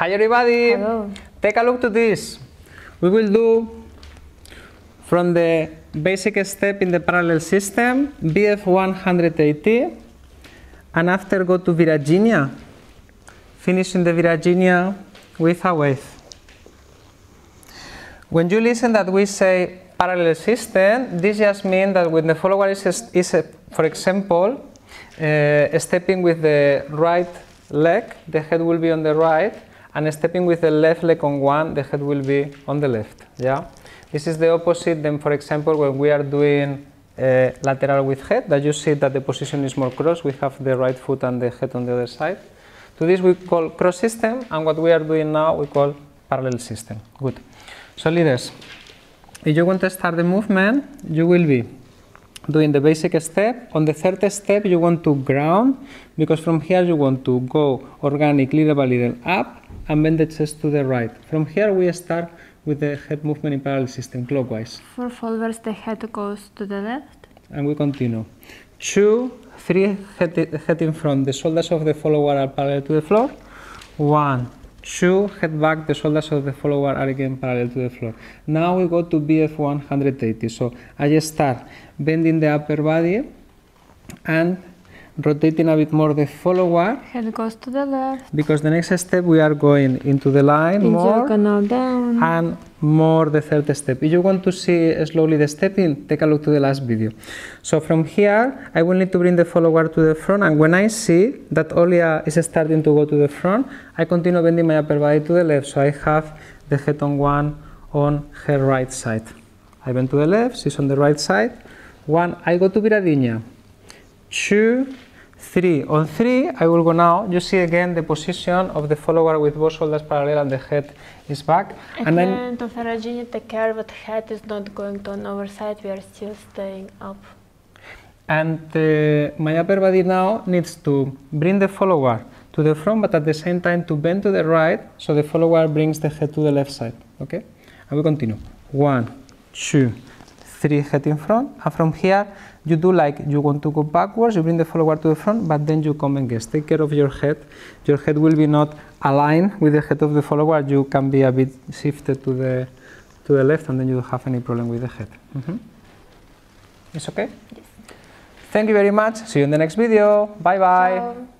Hi everybody! Hello. Take a look to this. We will do from the basic step in the parallel system, BF 180, and after go to Viradinha, finishing the Viradinha with a wave. When you listen that we say parallel system, this just means that when the follower is, is for example, uh, stepping with the right leg, the head will be on the right, and stepping with the left leg on one, the head will be on the left. Yeah, this is the opposite than, for example, when we are doing uh, lateral with head, that you see that the position is more cross. We have the right foot and the head on the other side. To this we call cross system, and what we are doing now we call parallel system. Good. So leaders, if you want to start the movement, you will be doing the basic step. On the third step, you want to ground, because from here you want to go organic little by little up and bend the chest to the right. From here we start with the head movement in parallel system, clockwise. For followers, the head goes to the left. And we continue. Two, three, head, head in front. The shoulders of the follower are parallel to the floor. One, two, head back. The shoulders of the follower are again parallel to the floor. Now we go to BF 180. So I start bending the upper body and rotating a bit more the follower Head goes to the left. because the next step we are going into the line In more diagonal down. and more the third step. If you want to see slowly the stepping, take a look to the last video. So from here, I will need to bring the follower to the front, and when I see that Olia is starting to go to the front, I continue bending my upper body to the left, so I have the head on one on her right side. I bend to the left, she's on the right side. One, I go to Viradinha. Two, three. On three, I will go now. You see again the position of the follower with both shoulders parallel and the head is back. And, then then to Viradinha, take care that head is not going to an overside. We are still staying up. And uh, my upper body now needs to bring the follower to the front, but at the same time to bend to the right, so the follower brings the head to the left side. Okay? And we continue. One, two, three, head in front. And from here, you do like you want to go backwards, you bring the follower to the front, but then you come and guess. Take care of your head. Your head will be not aligned with the head of the follower. You can be a bit shifted to the to the left, and then you don't have any problem with the head. Mhm. It's okay? Yes. Thank you very much. See you in the next video. Bye bye. Ciao.